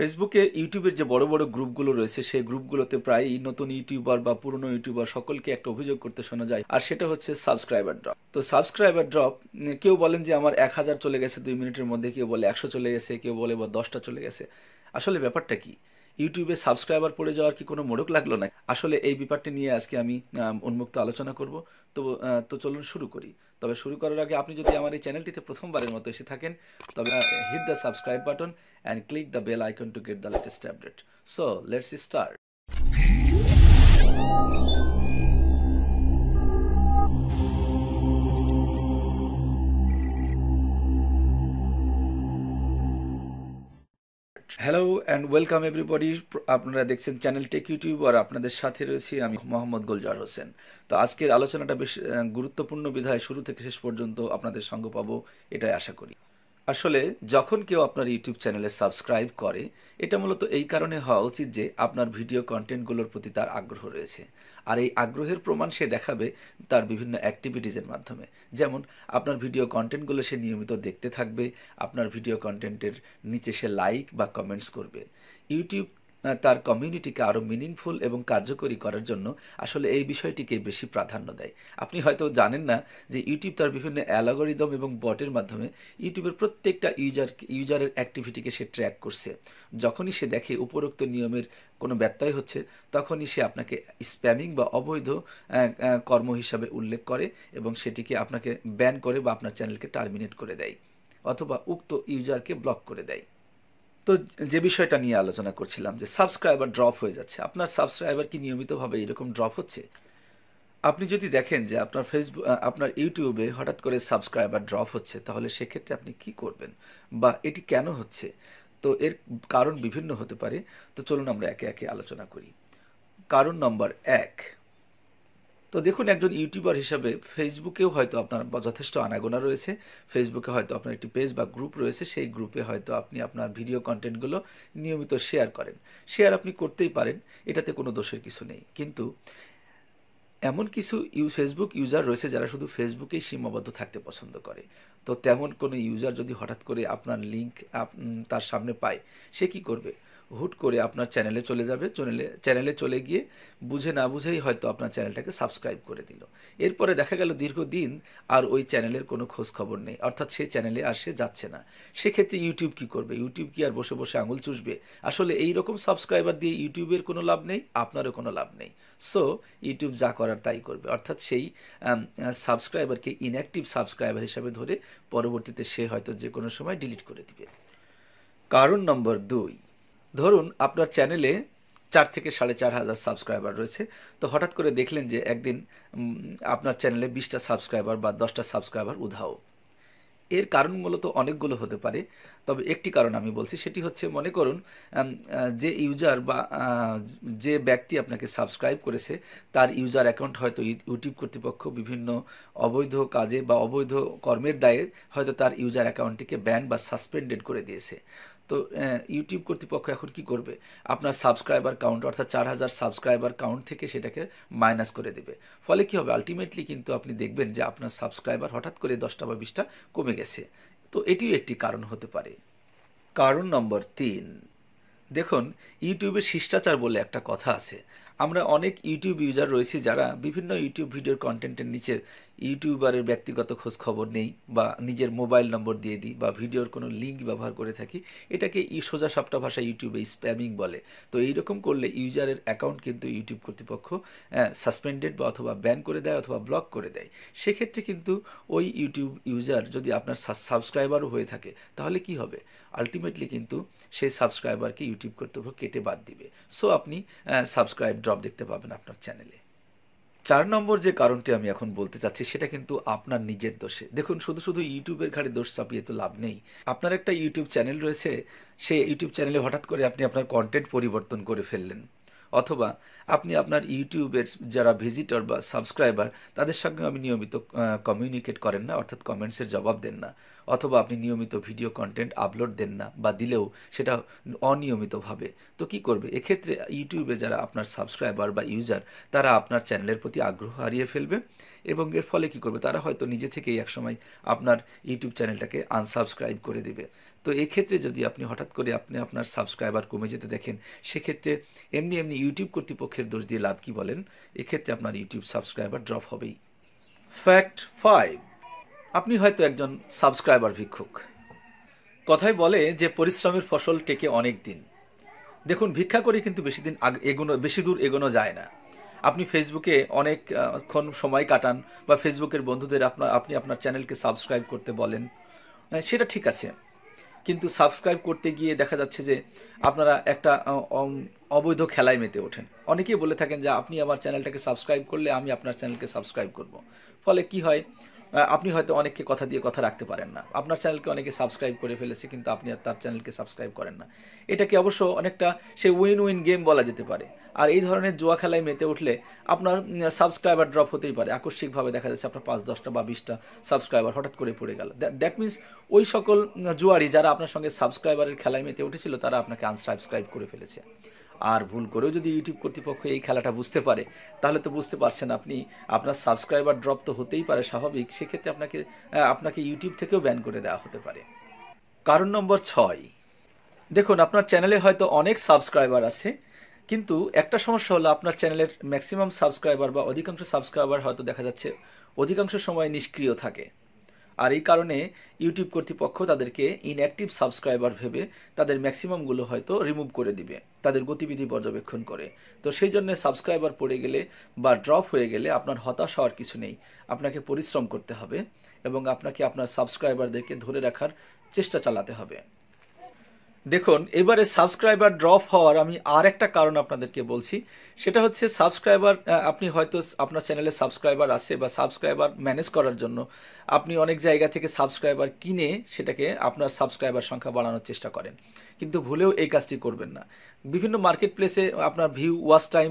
ফেসবুকে ইউটিউবের যে বড় বড় গ্রুপগুলো রয়েছে, সেই গ্রুপগুলোতে প্রায়ই নতুন ইউটিউবার বা পুরনো ইউটিউবার সকলকে একটা অভিযোগ করতে শোনা যায়, আর সেটা হচ্ছে সাবস্ক্রাইবার ড্রপ তো সাবস্ক্রাইবার ড্রপ কেউ বলেন যে আমার এক হাজার চলে গেছে দুই মিনিটের মধ্যে, কেউ বলে একশো চলে গেছে, কেউ বলে বা দশটা চলে গেছে। আসলে ব্যাপারটা কি? ইউটিউবে সাবস্ক্রাইবার পড়ে যাওয়ার কি কোনো মোড়ক লাগল না আসলে এই ব্যাপারটি নিয়ে আজকে আমি উন্মুক্ত আলোচনা করব। তো তো চলুন শুরু করি। তবে শুরু করার আগে আপনি যদি আমার এই চ্যানেলটিতে প্রথমবারের মতো এসে থাকেন, তবে hit the subscribe button and click the bell icon to get the latest update so let's start hello and welcome everybody আপনারা দেখছেন চ্যানেল টেক ইউটিউব আর আপনাদের সাথে রয়েছি আমি মোহাম্মদ গুলজার হোসেন। তো আজকের আলোচনাটা বেশ গুরুত্বপূর্ণ বিধায় শুরু থেকে শেষ পর্যন্ত আপনাদের সঙ্গ পাবো, এটাই আশা করি। আসলে যখন কেউ আপনার ইউটিউব চ্যানেলে সাবস্ক্রাইব করে, এটা মূলত এই কারণে হওয়া উচিত যে আপনার ভিডিও কন্টেন্টগুলোর প্রতি তার আগ্রহ রয়েছে। আর এই আগ্রহের প্রমাণ সে দেখাবে তার বিভিন্ন অ্যাক্টিভিটিজের মাধ্যমে। যেমন, আপনার ভিডিও কন্টেন্টগুলো সে নিয়মিত দেখতে থাকবে, আপনার ভিডিও কন্টেন্টের নিচে সে লাইক বা কমেন্টস করবে। ইউটিউব তার কমিউনিটিকে আরও মিনিংফুল এবং কার্যকরী করার জন্য আসলে এই বিষয়টিকে বেশি প্রাধান্য দেয়। আপনি হয়তো জানেন না যে ইউটিউব তার বিভিন্ন অ্যালগোরিদম এবং বটের মাধ্যমে ইউটিউবের প্রত্যেকটা ইউজার ইউজারের অ্যাক্টিভিটিকে সে ট্র্যাক করছে। যখনই সে দেখে উপরোক্ত নিয়মের কোনো ব্যত্যয় হচ্ছে, তখনই সে আপনাকে স্প্যামিং বা অবৈধ কর্ম হিসাবে উল্লেখ করে এবং সেটিকে আপনাকে ব্যান করে বা আপনার চ্যানেলকে টার্মিনেট করে দেয় অথবা উক্ত ইউজারকে ব্লক করে দেয়। তো যে বিষয়টা নিয়ে আলোচনা করছিলাম যে সাবস্ক্রাইবার ড্রপ হয়ে যাচ্ছে, আপনার সাবস্ক্রাইবার কি নিয়মিতভাবে এরকম ড্রপ হচ্ছে? আপনি যদি দেখেন যে আপনার ফেসবুক আপনার ইউটিউবে হঠাৎ করে সাবস্ক্রাইবার ড্রপ হচ্ছে, তাহলে সেক্ষেত্রে আপনি কি করবেন? বা এটি কেন হচ্ছে? তো এর কারণ বিভিন্ন হতে পারে। তো চলুন আমরা একে একে আলোচনা করি। কারণ নম্বর এক তো দেখুন, একজন ইউটিউবার হিসাবে ফেসবুকেও হয়তো আপনার যথেষ্ট আনাগোনা রয়েছে। ফেসবুকে হয়তো আপনার একটি পেজ বা গ্রুপ রয়েছে, সেই গ্রুপে হয়তো আপনি আপনার ভিডিও কন্টেন্টগুলো নিয়মিত শেয়ার করেন। শেয়ার আপনি করতেই পারেন, এটাতে কোনো দোষের কিছু নেই। কিন্তু এমন কিছু ইউ ফেসবুক ইউজার রয়েছে যারা শুধু ফেসবুকেই সীমাবদ্ধ থাকতে পছন্দ করে। তো তেমন কোনো ইউজার যদি হঠাৎ করে আপনার লিঙ্ক তার সামনে পায়, সে কি করবে? হুট করে আপনার চ্যানেলে চলে যাবে চ্যানেলে চ্যানেলে চলে গিয়ে বুঝে না বুঝেই হয়তো আপনার চ্যানেলটাকে সাবস্ক্রাইব করে দিল। এরপরে দেখা গেল দীর্ঘদিন আর ওই চ্যানেলের কোনো খোঁজ খবর নেই, অর্থাৎ সে চ্যানেলে আর সে যাচ্ছে না। সেক্ষেত্রে ইউটিউব কি করবে? ইউটিউব কি আর বসে বসে আঙুল চুষবে? আসলে এই রকম সাবস্ক্রাইবার দিয়ে ইউটিউবের কোনো লাভ নেই, আপনারও কোনো লাভ নেই। সো ইউটিউব যা করার তাই করবে। অর্থাৎ সেই সাবস্ক্রাইবারকে ইনঅ্যাক্টিভ সাবস্ক্রাইবার হিসাবে ধরে পরবর্তীতে সে হয়তো যে কোনো সময় ডিলিট করে দিবে। কারণ নম্বর দুই ধরুন আপনার চ্যানেলে চার থেকে সাড়ে চার হাজার সাবস্ক্রাইবার রয়েছে, তো হঠাৎ করে দেখলেন যে একদিন আপনার চ্যানেলে বিশটা সাবস্ক্রাইবার বা দশটা সাবস্ক্রাইবার উধাও। এর কারণ মূলত অনেকগুলো হতে পারে, তবে একটি কারণ আমি বলছি, সেটি হচ্ছে মনে করুন যে ইউজার বা যে ব্যক্তি আপনাকে সাবস্ক্রাইব করেছে, তার ইউজার অ্যাকাউন্ট হয়তো ইউ- ইউটিউব কর্তৃপক্ষ বিভিন্ন অবৈধ কাজে বা অবৈধ কর্মের দায়ে হয়তো তার ইউজার অ্যাকাউন্টটিকে ব্যান বা সাসপেন্ডেড করে দিয়েছে। তো ইউটিউব কর্তৃপক্ষ এখন কি করবে? আপনার সাবস্ক্রাইবার কাউন্ট অর্থাৎ চার হাজার সাবস্ক্রাইবার কাউন্ট থেকে সেটাকে মাইনাস করে দেবে। ফলে কি হবে? আলটিমেটলি কিন্তু আপনি দেখবেন যে আপনার সাবস্ক্রাইবার হঠাৎ করে দশটা বা বিশটা কমে গেছে। তো এটিও একটি কারণ হতে পারে। কারণ নম্বর তিন, দেখুন, ইউটিউবে শিষ্টাচার বলে একটা কথা আছে। আমরা অনেক ইউটিউব ইউজার রয়েছি যারা বিভিন্ন ইউটিউব ভিডিওর কন্টেন্টের নিচে ইউটিউবারের ব্যক্তিগত খোঁজ খবর নেই বা নিজের মোবাইল নম্বর দিয়ে দিই বা ভিডিওর কোনো লিঙ্ক ব্যবহার করে থাকি, এটাকে ই সোজা সাপটা ভাষা ইউটিউবে স্প্যামিং বলে। তো এইরকম করলে ইউজারের অ্যাকাউন্ট কিন্তু ইউটিউব কর্তৃপক্ষ সাসপেন্ডেড বা অথবা ব্যান করে দেয় অথবা ব্লক করে দেয়। সেক্ষেত্রে কিন্তু ওই ইউটিউব ইউজার যদি আপনার সাবস্ক্রাইবারও হয়ে থাকে, তাহলে কি হবে? আলটিমেটলি কিন্তু সেই সাবস্ক্রাইবারকে ইউটিউব কর্তৃপক্ষ কেটে বাদ দিবে। সো আপনি সাবস্ক্রাইব ড্রপ দেখতে পাবেন আপনার চ্যানেলে চার নম্বর যে কারণটি আমি এখন বলতে চাচ্ছি, সেটা কিন্তু আপনার নিজের দোষে। দেখুন, শুধু শুধু ইউটিউবের ঘাড়ে দোষ চাপিয়ে তো লাভ নেই। আপনার একটা ইউটিউব চ্যানেল রয়েছে, সেই ইউটিউব চ্যানেলে হঠাৎ করে আপনি আপনার কন্টেন্ট পরিবর্তন করে ফেললেন। অথবা আপনি আপনার ইউটিউবের যারা ভিজিটর বা সাবস্ক্রাইবার তাদের সঙ্গে আপনি নিয়মিত কমিউনিকেট করেন না, অর্থাৎ কমেন্টসের জবাব দেন না। অথবা আপনি নিয়মিত ভিডিও কন্টেন্ট আপলোড দেন না, বা দিলেও সেটা অনিয়মিতভাবে। তো কি করবে? এক্ষেত্রে ইউটিউবে যারা আপনার সাবস্ক্রাইবার বা ইউজার তারা আপনার চ্যানেলের প্রতি আগ্রহ হারিয়ে ফেলবে এবং এর ফলে কি করবে? তারা হয়তো নিজে থেকেই একসময় আপনার ইউটিউব চ্যানেলটাকে আনসাবস্ক্রাইব করে দিবে। তো এক্ষেত্রে যদি আপনি হঠাৎ করে আপনি আপনার সাবস্ক্রাইবার কমে যেতে দেখেন, সেক্ষেত্রে এমনি এমনি ইউটিউব কর্তৃপক্ষের দোষ দিয়ে লাভ কি বলেন? এক্ষেত্রে আপনার ইউটিউব সাবস্ক্রাইবার ড্রপ হবেই। ফ্যাক্ট ফাইভ আপনি হয়তো একজন সাবস্ক্রাইবার ভিক্ষুক। কথায় বলে যে পরিশ্রমের ফসল টেকে অনেক দিন। দেখুন, ভিক্ষা করে কিন্তু বেশি দিন এগোনো বেশি দূর এগোনো যায় না। আপনি ফেসবুকে অনেকক্ষণ সময় কাটান বা ফেসবুকের বন্ধুদের আপনার আপনি আপনার চ্যানেলকে সাবস্ক্রাইব করতে বলেন। সেটা ঠিক আছে। কিন্তু সাবস্ক্রাইব করতে গিয়ে দেখা যাচ্ছে যে আপনারা একটা অবৈধ খেলায় মেতে ওঠেন। অনেকেই বলে থাকেন যে আপনি আমার চ্যানেলটাকে সাবস্ক্রাইব করলে আমি আপনার চ্যানেলকে সাবস্ক্রাইব করব। ফলে কি হয়? আপনি হয়তো অনেককে কথা দিয়ে কথা রাখতে পারেন না। আপনার চ্যানেলকে অনেকে সাবস্ক্রাইব করে ফেলেছে, কিন্তু আপনি আর তার চ্যানেলকে সাবস্ক্রাইব করেন না। এটাকে অবশ্য অনেকটা সে উইন উইন গেম বলা যেতে পারে। আর এই ধরনের জুয়া খেলায় মেতে উঠলে আপনার সাবস্ক্রাইবার ড্রপ হতেই পারে। আকস্মিকভাবে দেখা যাচ্ছে আপনার পাঁচ, দশটা বা বিশটা সাবস্ক্রাইবার হঠাৎ করে পড়ে গেল। দ্যাট মিনস ওই সকল জুয়ারি যারা আপনার সঙ্গে সাবস্ক্রাইবারের খেলায় মেতে উঠেছিল, তারা আপনাকে আনসাবস্ক্রাইব করে ফেলেছে। আর ভুল করেও যদি ইউটিউব কর্তৃপক্ষ এই খেলাটা বুঝতে পারে, তাহলে তো বুঝতে পারছেন আপনি, আপনার সাবস্ক্রাইবার ড্রপ তো হতেই পারে স্বাভাবিক, সেক্ষেত্রে আপনাকে আপনাকে ইউটিউব থেকেও ব্যান করে দেওয়া হতে পারে। কারণ নম্বর ছয়, দেখুন আপনার চ্যানেলে হয়তো অনেক সাবস্ক্রাইবার আছে, কিন্তু একটা সমস্যা হলো আপনার চ্যানেলের ম্যাক্সিমাম সাবস্ক্রাইবার বা অধিকাংশ সাবস্ক্রাইবার হয়তো দেখা যাচ্ছে অধিকাংশ সময় নিষ্ক্রিয় থাকে। আর এই কারণে ইউটিউব কর্তৃপক্ষ তাদেরকে ইনঅ্যাক্টিভ সাবস্ক্রাইবার ভেবে তাদের ম্যাক্সিমামগুলো হয়তো রিমুভ করে দিবে, তাদের গতিবিধি পর্যবেক্ষণ করে। তো সেই জন্য সাবস্ক্রাইবার পড়ে গেলে বা ড্রপ হয়ে গেলে আপনার হতাশ হওয়ার কিছু নেই, আপনাকে পরিশ্রম করতে হবে এবং আপনাকে আপনার সাবস্ক্রাইবারদেরকে ধরে রাখার চেষ্টা চালাতে হবে। দেখুন, এবারে সাবস্ক্রাইবার ড্রপ হওয়ার আমি আর একটা কারণ আপনাদেরকে বলছি। সেটা হচ্ছে সাবস্ক্রাইবার আপনি হয়তো আপনার চ্যানেলে সাবস্ক্রাইবার আছে বা সাবস্ক্রাইবার ম্যানেজ করার জন্য আপনি অনেক জায়গা থেকে সাবস্ক্রাইবার কিনে সেটাকে আপনার সাবস্ক্রাইবার সংখ্যা বাড়ানোর চেষ্টা করেন। কিন্তু ভুলেও এই কাজটি করবেন না। বিভিন্ন মার্কেট প্লেসে আপনার ভিউ ওয়াচ টাইম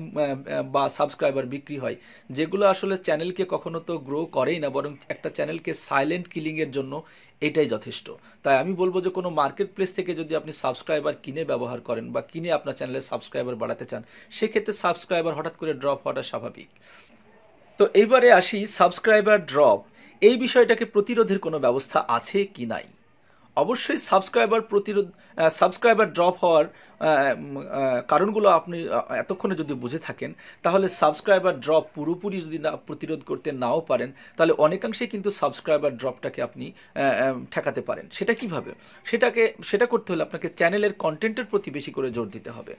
বা সাবস্ক্রাইবার বিক্রি হয়। যেগুলো আসলে চ্যানেলকে কখনো তো গ্রো করেই না, বরং একটা চ্যানেলকে সাইলেন্ট কিলিংয়ের জন্য এটাই যথেষ্ট। তাই আমি বলব যে কোনো মার্কেট প্লেস থেকে যদি আপনি সাবস্ক্রাইবার কিনে ব্যবহার করেন বা কিনে আপনার চ্যানেলে সাবস্ক্রাইবার বাড়াতে চান, সেক্ষেত্রে সাবস্ক্রাইবার হঠাৎ করে ড্রপ হওয়াটা স্বাভাবিক। তো এইবারে আসি সাবস্ক্রাইবার ড্রপ এই বিষয়টাকে প্রতিরোধের কোনো ব্যবস্থা আছে কি নাই? অবশ্যই সাবস্ক্রাইবার প্রতিরোধ সাবস্ক্রাইবার ড্রপ হওয়ার কারণগুলো আপনি এতক্ষণে যদি বুঝে থাকেন, তাহলে সাবস্ক্রাইবার ড্রপ পুরোপুরি যদি না প্রতিরোধ করতে নাও পারেন, তাহলে অনেকাংশেই কিন্তু সাবস্ক্রাইবার ড্রপটাকে আপনি ঠেকাতে পারেন। সেটা কীভাবে? সেটাকে, সেটা করতে হলে আপনাকে চ্যানেলের কন্টেন্টের প্রতি বেশি করে জোর দিতে হবে।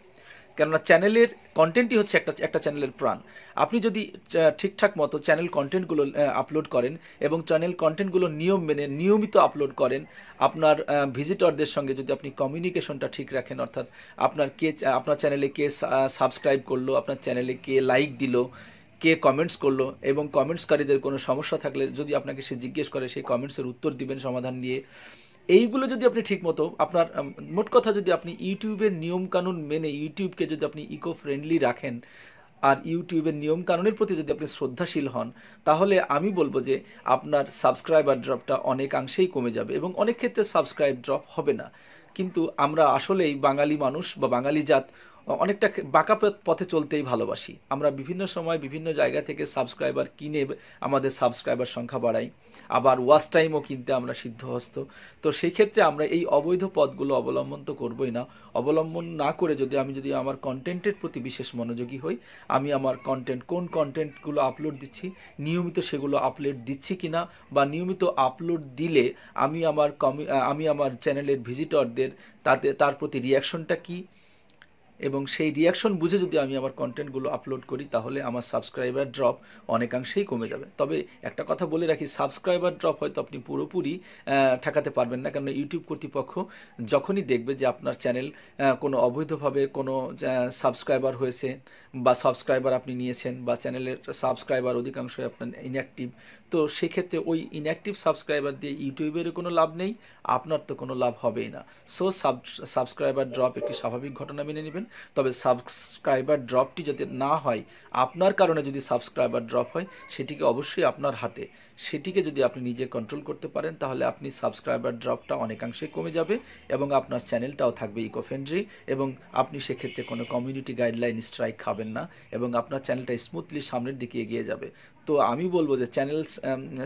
কেননা চ্যানেলের কন্টেন্টই হচ্ছে একটা একটা চ্যানেলের প্রাণ। আপনি যদি ঠিকঠাক মতো চ্যানেল কন্টেন্টগুলো আপলোড করেন এবং চ্যানেল কন্টেন্টগুলো নিয়ম মেনে, নিয়মিত আপলোড করেন, আপনার ভিজিটরদের সঙ্গে যদি আপনি কমিউনিকেশনটা ঠিক রাখেন, অর্থাৎ আপনার কে, আপনার চ্যানেলে কে সাবস্ক্রাইব করল, আপনার চ্যানেলে কে লাইক দিল, কে কমেন্টস করল এবং কমেন্টসকারীদের কোনো সমস্যা থাকলে যদি আপনাকে সে জিজ্ঞেস করে, সেই কমেন্টসের উত্তর দিবেন সমাধান নিয়ে। এইগুলো যদি আপনি ঠিক মতো আপনার মোট কথা যদি আপনি ইউটিউবের নিয়মকানুন মেনে ইউটিউবকে যদি আপনি ইকো ফ্রেন্ডলি রাখেন আর ইউটিউবের নিয়ম কানুনের প্রতি যদি আপনি শ্রদ্ধাশীল হন, তাহলে আমি বলব যে আপনার সাবস্ক্রাইবার ড্রপটা অনেকাংশেই কমে যাবে এবং অনেক ক্ষেত্রে সাবস্ক্রাইব ড্রপ হবে না। কিন্তু আমরা আসলেই বাঙালি মানুষ বা বাঙালি জাত অনেকটা বাঁকা পথে চলতেই ভালোবাসি। আমরা বিভিন্ন সময় বিভিন্ন জায়গা থেকে সাবস্ক্রাইবার কিনে আমাদের সাবস্ক্রাইবার সংখ্যা বাড়াই। আবার ওয়াচ টাইমও কিনতে আমরা সিদ্ধহস্ত। তো সেই ক্ষেত্রে আমরা এই অবৈধ পথগুলো অবলম্বন তো করবোই না। অবলম্বন না করে যদি আমি যদি আমার কন্টেন্টের প্রতি বিশেষ মনোযোগী হই, আমি আমার কন্টেন্ট কোন কন্টেন্টগুলো আপলোড দিচ্ছি, নিয়মিত সেগুলো আপলোড দিচ্ছি কিনা বা নিয়মিত আপলোড দিলে আমি আমার কমি আমি আমার চ্যানেলের ভিজিটরদের তাতে তার প্রতি রিয়াকশনটা কী? এবং সেই রিয়াকশন বুঝে যদি আমি আমার কন্টেন্টগুলো আপলোড করি, তাহলে আমার সাবস্ক্রাইবার ড্রপ অনেকাংশেই কমে যাবে। তবে একটা কথা বলে রাখি সাবস্ক্রাইবার ড্রপ হয়তো আপনি পুরোপুরি ঠেকাতে পারবেন না। কারণ ইউটিউব কর্তৃপক্ষ যখনই দেখবে যে আপনার চ্যানেল কোনো অবৈধভাবে কোনো সাবস্ক্রাইবার হয়েছে বা সাবস্ক্রাইবার আপনি নিয়েছেন বা চ্যানেলের সাবস্ক্রাইবার অধিকাংশই আপনার ইনঅ্যাক্টিভ তো সেক্ষেত্রে ওই ইনঅ্যাক্টিভ সাবস্ক্রাইবার দিয়ে ইউটিউবেরও কোনো লাভ নেই, আপনার তো কোনো লাভ হবেই না। সো সাব সাবস্ক্রাইবার ড্রপ একটি স্বাভাবিক ঘটনা মেনে নেবেন, তবে সাবস্ক্রাইবার ড্রপটি যাতে না হয়, আপনার কারণে যদি সাবস্ক্রাইবার ড্রপ হয়, সেটিকে অবশ্যই আপনার হাতে। সেটিকে যদি আপনি নিজে কন্ট্রোল করতে পারেন, তাহলে আপনি সাবস্ক্রাইবার ড্রপটা অনেকাংশে কমে যাবে এবং আপনার চ্যানেলটাও থাকবে ইকো ফ্রেন্ডলি এবং আপনি সেক্ষেত্রে কোনো কমিউনিটি গাইডলাইন স্ট্রাইক খাবেন না এবং আপনার চ্যানেলটা স্মুথলি সামনের দিকে এগিয়ে যাবে। তো আমি বলব যে চ্যানেল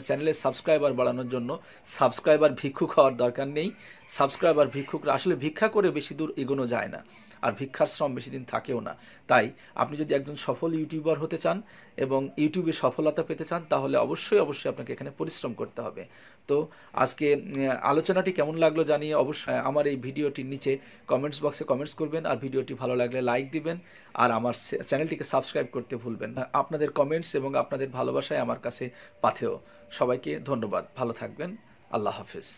চ্যানেলের সাবস্ক্রাইবার বাড়ানোর জন্য সাবস্ক্রাইবার ভিক্ষুক হওয়ার দরকার নেই। সাবস্ক্রাইবার ভিক্ষুকরা, আসলে ভিক্ষা করে বেশি দূর এগোনো যায় না। আর ভিক্ষার শ্রম বেশি দিন থাকেও না। তাই আপনি যদি একজন সফল ইউটিউবার হতে চান এবং ইউটিউবে সফলতা পেতে চান, তাহলে অবশ্যই অবশ্যই আপনাকে এখানে পরিশ্রম করতে হবে। তো আজকে আলোচনাটি কেমন লাগল জানিয়ে অবশ্যই আমার এই ভিডিওটির নিচে কমেন্টস বক্সে কমেন্টস করবেন আর ভিডিওটি ভালো লাগলে লাইক দিবেন আর আমার চ্যানেলটিকে সাবস্ক্রাইব করতে ভুলবেন আপনাদের কমেন্টস এবং আপনাদের ভালোবাসায় আমার কাছে পাথেও সবাইকে ধন্যবাদ। ভালো থাকবেন। আল্লাহ হাফিজ।